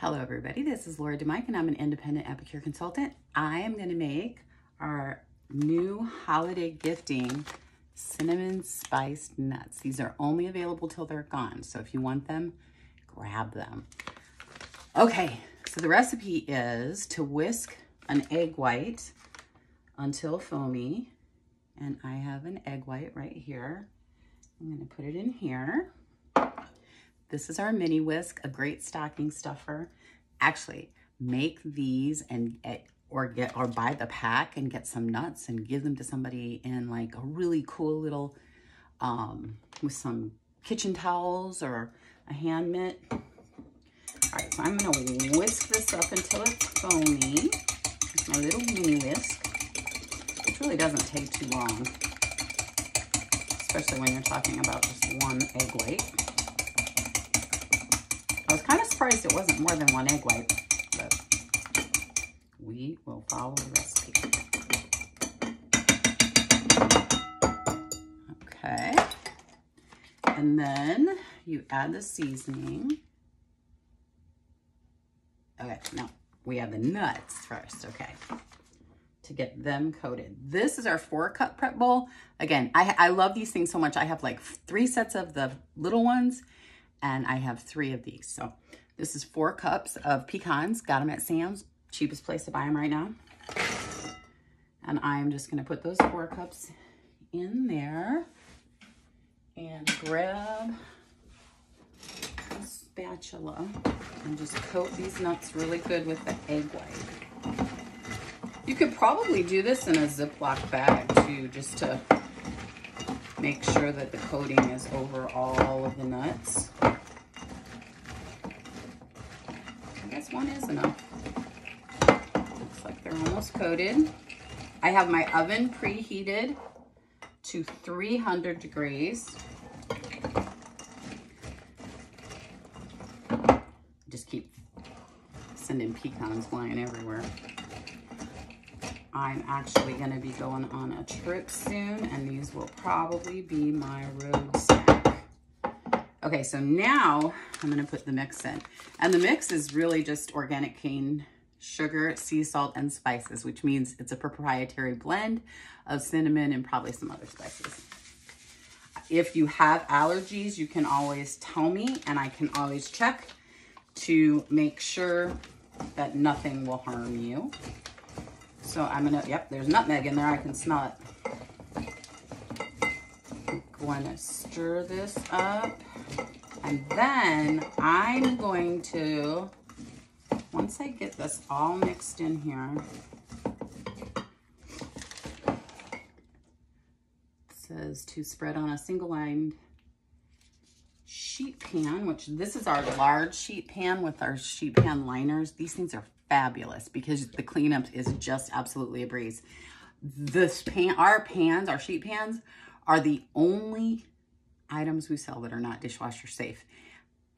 Hello everybody, this is Lori DeMike and I'm an independent Epicure consultant. I am gonna make our new holiday gifting cinnamon spiced nuts. These are only available till they're gone, so if you want them, grab them. Okay, so the recipe is to whisk an egg white until foamy, and I have an egg white right here. I'm gonna put it in here. This is our mini whisk, a great stocking stuffer. Actually, make these and or get or buy the pack and get some nuts and give them to somebody in like a really cool little um with some kitchen towels or a hand mitt. All right, so I'm gonna whisk this up until it's foamy. It's my little mini whisk. Which really doesn't take too long, especially when you're talking about just one egg white. I was kind of surprised it wasn't more than one egg white, but we will follow the recipe. Okay. And then you add the seasoning. Okay, no, we add the nuts first, okay, to get them coated. This is our four cup prep bowl. Again, I, I love these things so much. I have like three sets of the little ones and I have three of these. So this is four cups of pecans. Got them at Sam's, cheapest place to buy them right now. And I'm just gonna put those four cups in there and grab a spatula and just coat these nuts really good with the egg white. You could probably do this in a Ziploc bag too, just to make sure that the coating is over all of the nuts. I guess one is enough. Looks like they're almost coated. I have my oven preheated to 300 degrees. Just keep sending pecans flying everywhere. I'm actually going to be going on a trip soon, and these will probably be my road snack. Okay, so now I'm going to put the mix in. And the mix is really just organic cane sugar, sea salt, and spices, which means it's a proprietary blend of cinnamon and probably some other spices. If you have allergies, you can always tell me, and I can always check to make sure that nothing will harm you. So I'm gonna, yep, there's nutmeg in there. I can smell it. Going to stir this up. And then I'm going to, once I get this all mixed in here, says to spread on a single lined pan, which this is our large sheet pan with our sheet pan liners. These things are fabulous because the cleanup is just absolutely a breeze. This pan, our pans, our sheet pans, are the only items we sell that are not dishwasher safe.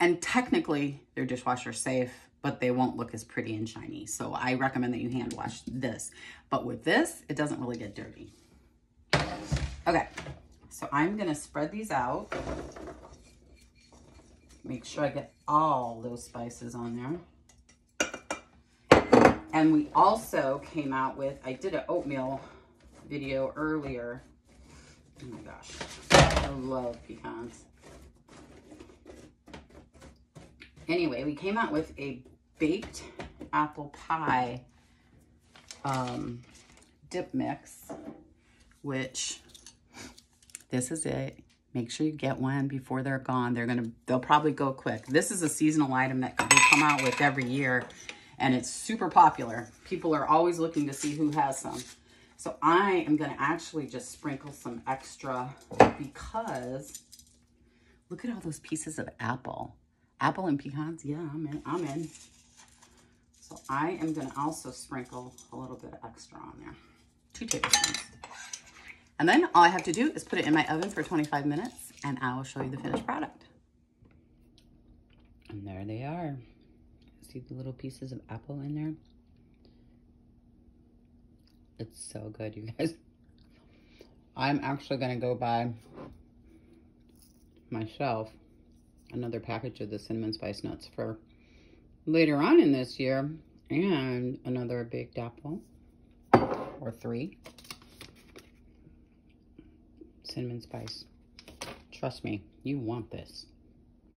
And technically, they're dishwasher safe, but they won't look as pretty and shiny. So I recommend that you hand wash this. But with this, it doesn't really get dirty. Okay, so I'm gonna spread these out. Make sure I get all those spices on there. And we also came out with, I did an oatmeal video earlier. Oh my gosh, I love pecans. Anyway, we came out with a baked apple pie um, dip mix, which this is it. Make sure you get one before they're gone. They're gonna, they'll probably go quick. This is a seasonal item that we come out with every year and it's super popular. People are always looking to see who has some. So I am to actually just sprinkle some extra because look at all those pieces of apple. Apple and pecans, yeah, I'm in. I'm in. So I am to also sprinkle a little bit of extra on there. Two tablespoons. And then all I have to do is put it in my oven for 25 minutes and I will show you the finished product. And there they are. See the little pieces of apple in there? It's so good, you guys. I'm actually going to go buy myself another package of the cinnamon spice nuts for later on in this year. And another big apple or three. Cinnamon spice. Trust me, you want this.